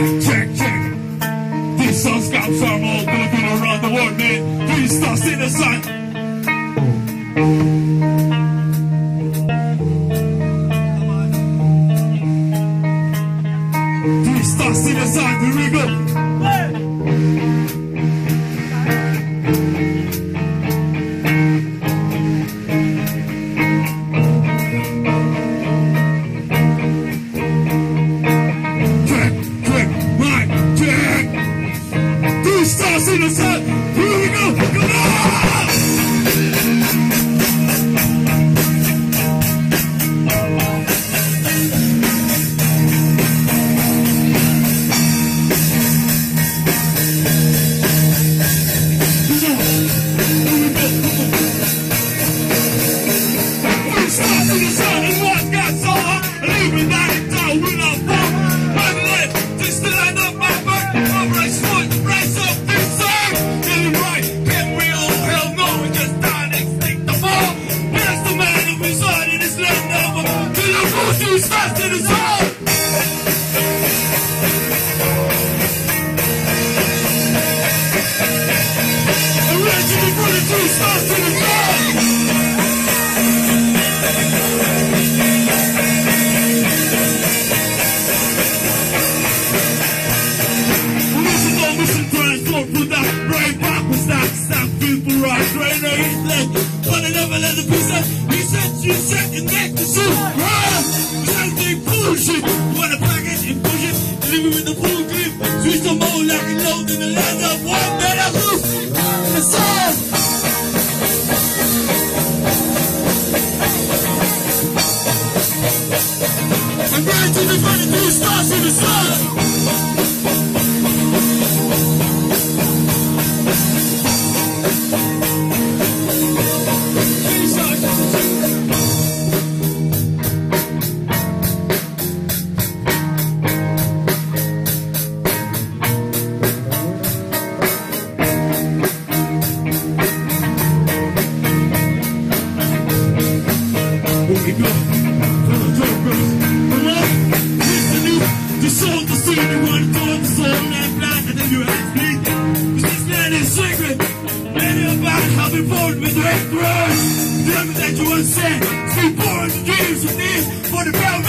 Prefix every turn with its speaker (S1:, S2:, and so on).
S1: Mic check, check. These sun scouts are all looking around the world, man. Three stars in the sun. Three stars in the sun. Here we go. Stars in the sun. But I never let the piece. He said you second neck to shoot, something bullshit. Wanna pack it and push it, living with the full switch the mode like in the one better sun. I'm ready to the two stars in the sun. We go. Follow Joker's. Come on, listen to the soul, the sea, the one for the soul, and blind, and then you ask me. This land is sacred. Many about how we born with red grass. Tell me that you understand. Stay born the dreams these for the brown